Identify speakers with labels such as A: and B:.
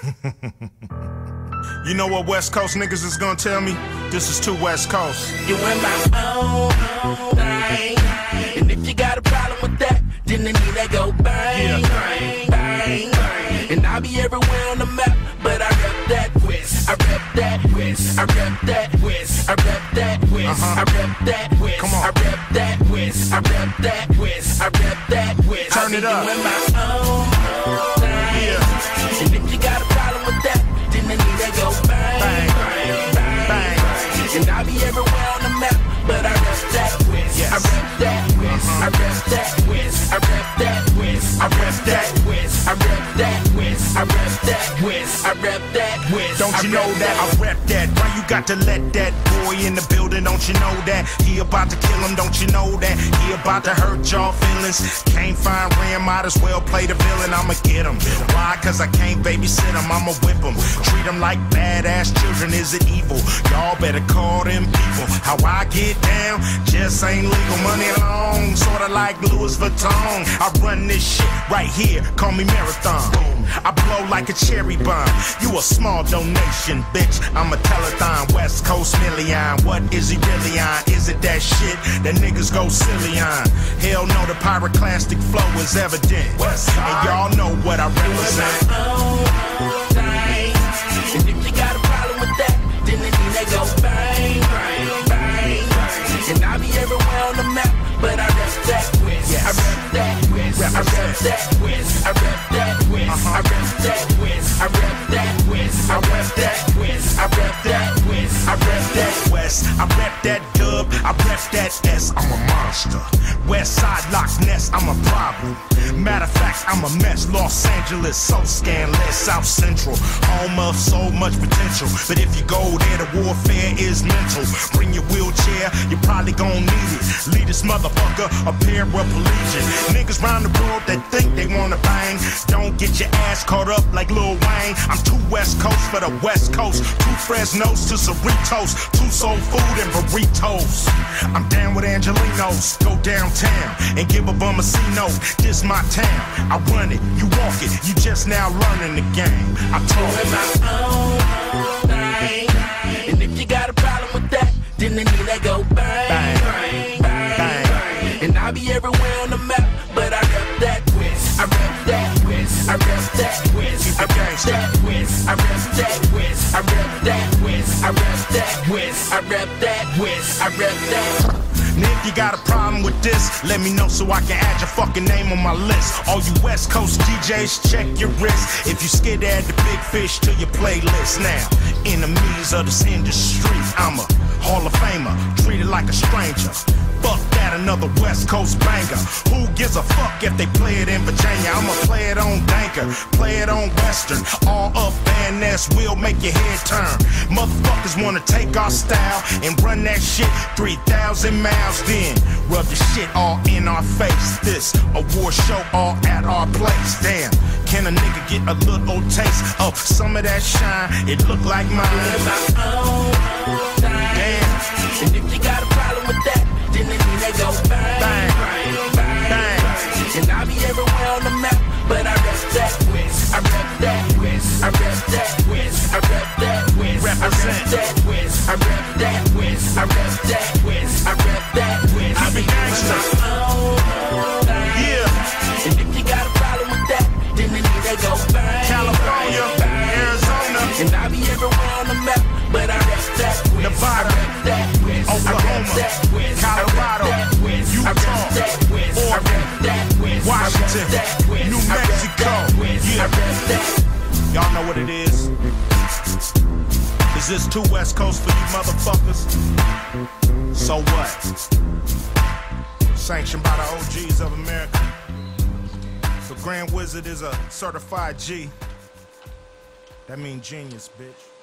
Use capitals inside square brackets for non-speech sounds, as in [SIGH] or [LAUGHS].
A: [LAUGHS] you know what West Coast niggas is gonna tell me? This is too West Coast.
B: You in my own thing. And if you got a problem with that, then the need to go bang, bang, bang, bang. And I'll be everywhere on the map, but I rep that West. I rep that West. I rep that West. I rep that West.
A: Uh-huh.
B: I rep that I rep that whiz. I rep that
A: whiz.
B: I rep that
A: whiz.
B: I rep that whiz.
A: Don't you know that I rep that? Why you got to let that boy in the building? Don't you know that he about to kill him? Don't you know that he about to hurt y'all feelings? Can't find Ram, might as well play the villain. I'ma get him. Why? Cause I can't babysit him. I'ma whip him. Treat him like badass children. Is it evil? Y'all better call them people. How I get down just ain't legal. Money long, sorta like Louis Vuitton. I run this shit right here. Call me Marathon. I blow like a cherry bomb. You a small donation, bitch. I'm a telethon, West Coast million. What is he really on? Is it that shit that niggas go silly on? Hell no, the pyroclastic flow is evident. And y'all know what I represent.
B: Go bang, bang, bang, bang. And I'll be everywhere on the map, but I rep that West. I rep that West. I rep that West. I rep that West. I rep that West. I rep that West. I rep that West. I rep that West. I that
A: West, I that that S, I'm a monster. West side Loch Ness, I'm a problem. Matter of fact, I'm a mess. Los Angeles, so scandalous. South Central, home of so much potential. But if you go there, the warfare is mental. Bring your wheelchair, you probably gon' need it. Lead this motherfucker a paraplegic. Niggas round the world that think they wanna bang. Don't get your ass caught up like Lil Wayne. I'm too West Coast for the West Coast. Two Fresnos to Cerritos. Two soul food and burritos. I'm down with Angelinos. Go downtown and give a bum a C note. This my town. I run it, you walk it. You just now learning the game. I told
B: doing my own thing. And if you got a problem with that, then the need that go bang, bang, bang,
A: Bang.
B: And I'll be everywhere on the map, but I rep that West. I rep that West. I rep that West. I rep that West. I rep that West. I rep that West. I rep that West. I rep that I rep that.
A: If you got a problem with this, let me know so I can add your fucking name on my list. All you West Coast DJs, check your wrist. If you scared to add the big fish to your playlist now, enemies of this industry, I'm a Hall of Famer, treated like a stranger. Fuck another West Coast banger. Who gives a fuck if they play it in Virginia? I'ma play it on Danker, play it on Western. All up Van Ness will make your head turn. Motherfuckers wanna take our style and run that shit 3,000 miles. Then rub the shit all in our face. This award show all at our place. Damn, can a nigga get a little taste of some of that shine? It look like mine. Damn.
B: And if you got rep that West. I rep that West. I rep that West. I rep that West. I
A: be gangsta.
B: Doing my own thing.
A: Yeah,
B: And if you got a problem with that, then the need that go bang,
A: California,
B: bang.
A: Arizona.
B: And I'll be everywhere on the map, but I rep that West.
A: Nevada,
B: I rep that. I
A: Oklahoma,
B: that West.
A: Colorado,
B: I that. I
A: Utah,
B: that. I
A: Oregon,
B: that West.
A: Washington,
B: I that West.
A: New
B: I
A: Mexico. Yeah.
B: I
A: y'all know what it is. Is this too West Coast for you motherfuckers? So what? Sanctioned by the OGs of America. The Grand Wizard is a certified G. That means genius, bitch.